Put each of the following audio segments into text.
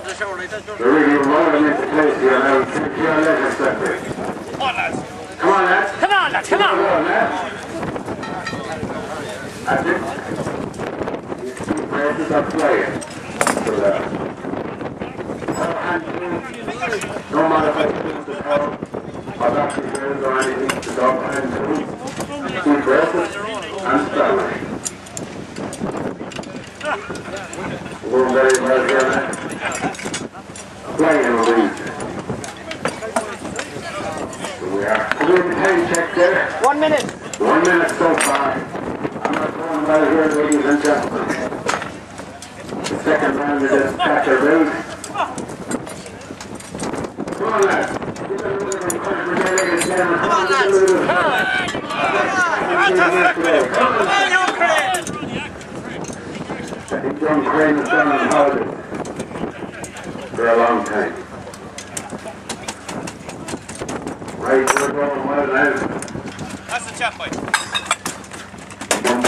Really rolling into place here now. Take your leisure, Secretary. Come on, lads. Come on, lads. Come on, lads, come on. Come on, lads. That's it. These two places are playing. So, uh, all hands in. No modifications at all. Or accidents or anything to go hands in. Two braces and stanley. Going very well here now. Playing a lead. So we are. We're doing the time check there. One minute. One minute so far. I'm not well here, ladies and gentlemen. The second round of this tackle build. Come on, lads. Give it a little encouragement there, ladies and gentlemen. Come on, lads. Come on. I think John Crane has done on holiday for a long time. Right, we're going well now. That's the chap, boy.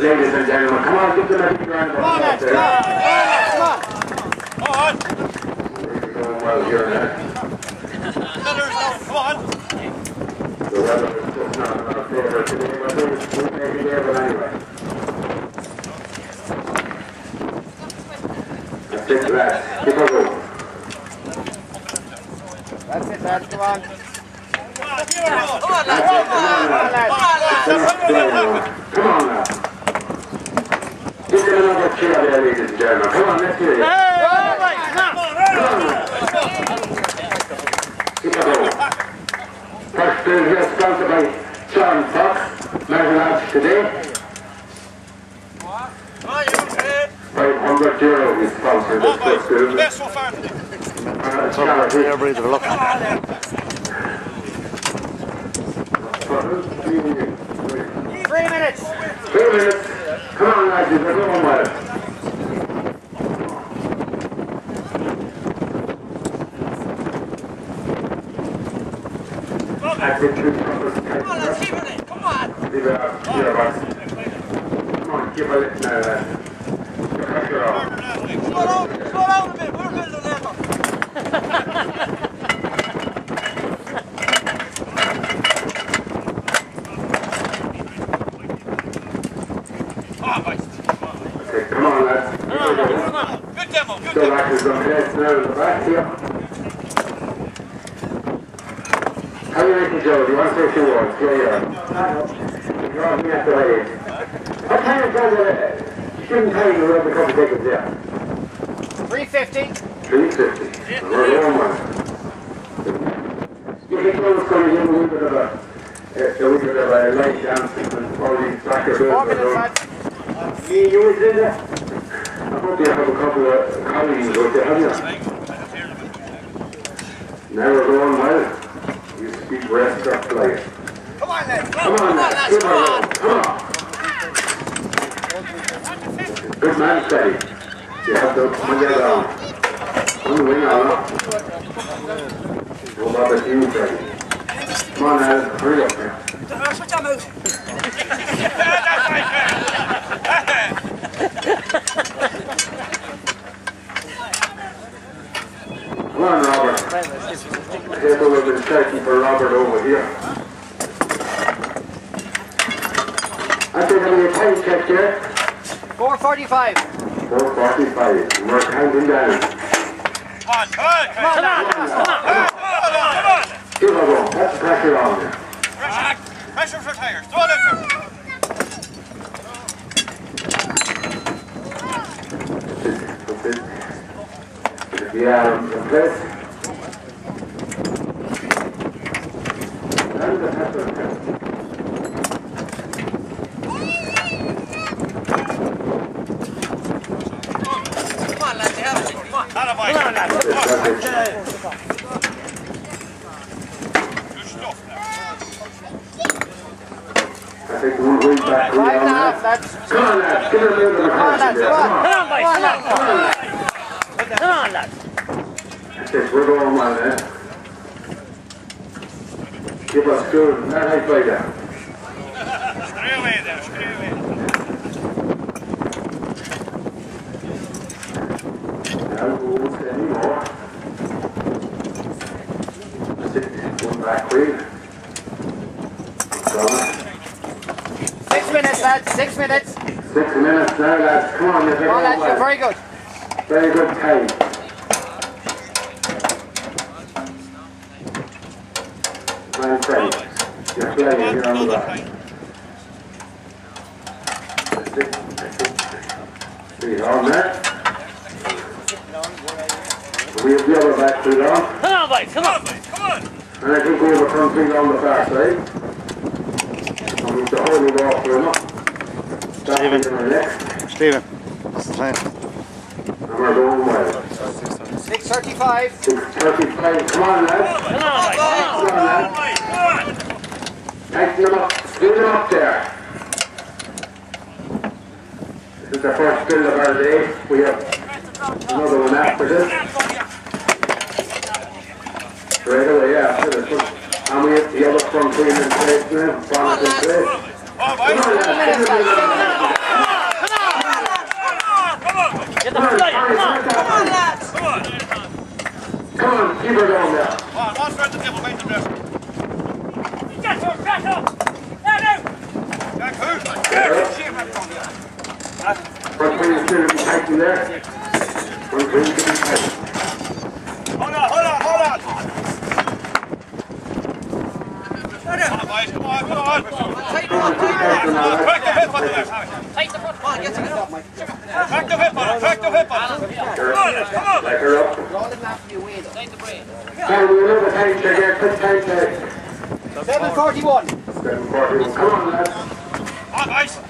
ladies and gentlemen. Come on, give them a big round of Come on, lads, applause come on. Come on, Come on. We're going well here now. Millers now. Come on. The weather is just not in our favor today, but we we may be there, but anyway. That's it, lads. Keep it going. That's it, lads. Come on. Come on, give her a That's it. Come on, lads. Come on, Come on now. Give them another cheer there, ladies and gentlemen. Come on, let's you. Come on, it going. First here sponsored by John Fox, today. Come on, you kid. 500 euro is sponsored this first today. Three minutes. Two minutes. Come on, lads, you're going. That's it, two trumpets. Come on, let's keep it Come on. Leave it up. Leave up. Come on, give a lift now, lads. The pressure off. Come on, boys. Okay, come on, lads. Good demo. Good Still demo. back is on place now in the back here. It, Joe? Do you want to say a few words? You are. You're on here? Uh, shouldn't tell you where the couple tickets there. 350. 350. We're going. You think those coming in a little bit of a, a, little bit of a light dancing and all these soccer are You, you was in there? I hope have a couple of colleagues with you, have you? Now we're going well. Speak rest or play. Come on, lads. Come on, lads. Give her a roll. Come on. Good man, Freddie. You have to come get down. On the wing, Alan. No bother to you, Freddie. Come on, Alan. Hurry up here. Come on, Robert. Table will be turkey for Robert over here. I think I'm going to time check here. 445. 445. We're counting down. Come on. Come on. Come on, lads. Come on. Come on. Come on. Give a go. That's the pressure on there. Pressure. Pressure for tires. Throw it in there. That's it. That's it. Yeah, in place. And the pepper. Come on, lads. Have it. Come on. Atta boy. on, lads. That's it. Good stuff. I think we'll read back to Five and a you on half, that. lads. Come on, lads. Give it a little bit of Come on, lads. there. Come on. Come on. Come on, boys. Come on, Come on, lads. Come on, lads. That's it. We're going well there. Give us good. Not high play there. Stay away there, stay away. Now we'll say any more. That's it. One back queen. Gone. Six minutes, lads. Six minutes. Six minutes now, lads. Come on, you're Come on, lads. You're very good. Very good time. Nine ten. You're playing, you're on the back. That's it, that's it. See, on there. We have the other back too long, Come on, boys, come Come on. on, boys, come on. and I think we have a front feet on the far side. Eh? We've the whole of off for enough. Next, Stephen, what's the time? and we're going thirty-five. Six thirty-five, come on lads. Come on. Come on lads. Come on. Tighten them up, fill them up there. This is the first fill of our day. We have another one after this. Straight away after this. And we have the other front clean in place now, bonnet in place. Come on, Come boys. on lads, give it a little bit. Come on, boys. Get the flight, come on. Come on. Come on, keep her going there. Come on, watch where the devil made the rest. Get up, get up. Now, now. Jack, who? Front clean is still tighten there. Front clean to be tight. Hold on, hold on, hold on. Come on, Crack the whip on the. Take the the whip on the. Take the brain. Time, we. Seven forty-one. Seven forty-one. Come on lads. On, boys.